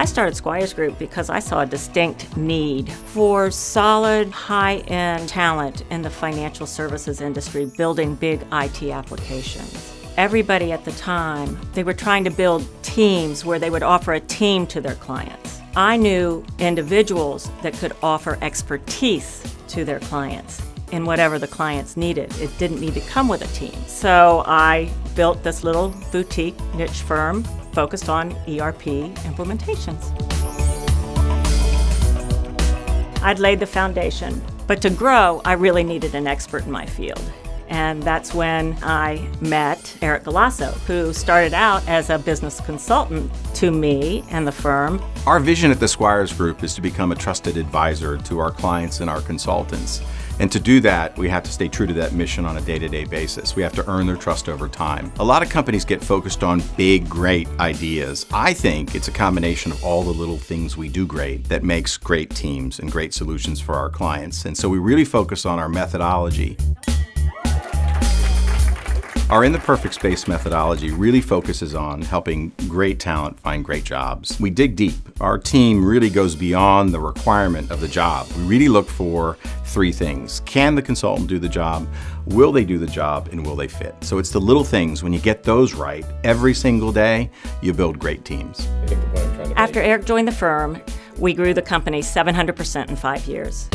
I started Squires Group because I saw a distinct need for solid, high end talent in the financial services industry building big IT applications. Everybody at the time, they were trying to build teams where they would offer a team to their clients. I knew individuals that could offer expertise to their clients in whatever the clients needed. It didn't need to come with a team. So I built this little boutique niche firm focused on ERP implementations. I'd laid the foundation, but to grow, I really needed an expert in my field. And that's when I met Eric Galasso, who started out as a business consultant to me and the firm. Our vision at the Squires Group is to become a trusted advisor to our clients and our consultants. And to do that, we have to stay true to that mission on a day-to-day basis. We have to earn their trust over time. A lot of companies get focused on big, great ideas. I think it's a combination of all the little things we do great that makes great teams and great solutions for our clients. And so we really focus on our methodology. Our In the Perfect Space methodology really focuses on helping great talent find great jobs. We dig deep. Our team really goes beyond the requirement of the job. We really look for three things. Can the consultant do the job? Will they do the job? And will they fit? So it's the little things. When you get those right every single day, you build great teams. After Eric joined the firm, we grew the company 700% in five years.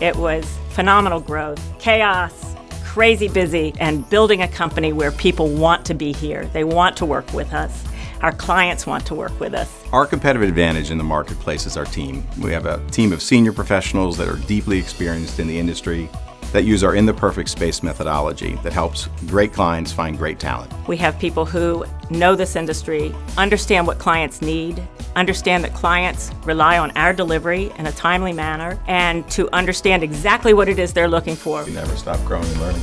It was phenomenal growth, chaos, crazy busy, and building a company where people want to be here. They want to work with us. Our clients want to work with us. Our competitive advantage in the marketplace is our team. We have a team of senior professionals that are deeply experienced in the industry that use our In the Perfect Space methodology that helps great clients find great talent. We have people who know this industry, understand what clients need, understand that clients rely on our delivery in a timely manner, and to understand exactly what it is they're looking for. We never stop growing and learning.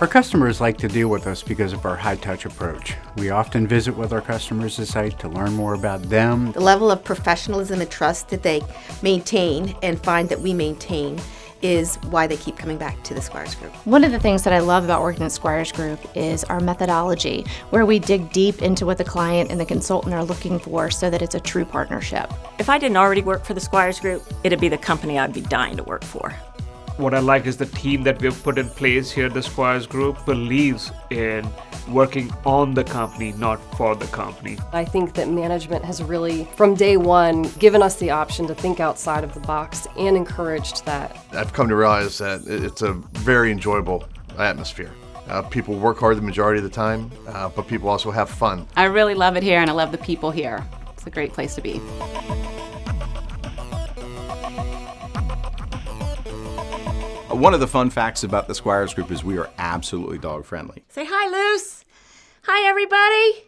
Our customers like to deal with us because of our high-touch approach. We often visit with our customers at site to learn more about them. The level of professionalism and trust that they maintain and find that we maintain is why they keep coming back to the Squires Group. One of the things that I love about working at Squires Group is our methodology, where we dig deep into what the client and the consultant are looking for so that it's a true partnership. If I didn't already work for the Squires Group, it'd be the company I'd be dying to work for. What I like is the team that we've put in place here at the Squires Group believes in working on the company, not for the company. I think that management has really, from day one, given us the option to think outside of the box and encouraged that. I've come to realize that it's a very enjoyable atmosphere. Uh, people work hard the majority of the time, uh, but people also have fun. I really love it here and I love the people here. It's a great place to be. One of the fun facts about the Squires Group is we are absolutely dog friendly. Say hi, Luce. Hi, everybody.